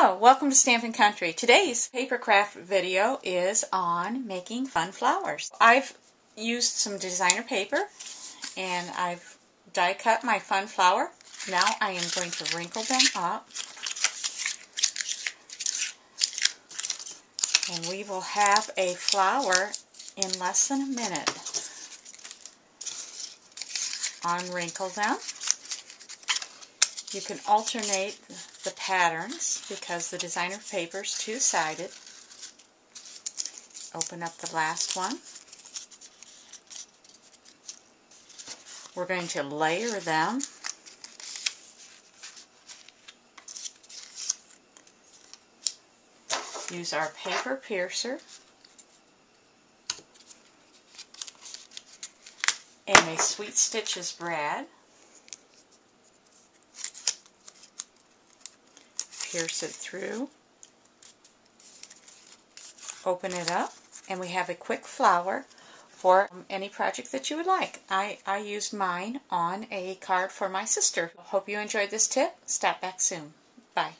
Hello, welcome to Stampin' Country. Today's paper craft video is on making fun flowers. I've used some designer paper and I've die cut my fun flower. Now I am going to wrinkle them up and we will have a flower in less than a minute. Unwrinkle them. You can alternate the patterns because the designer paper is two-sided. Open up the last one. We're going to layer them. Use our paper piercer and a Sweet Stitches brad. Pierce it through, open it up, and we have a quick flower for um, any project that you would like. I, I used mine on a card for my sister. Hope you enjoyed this tip. Stop back soon. Bye.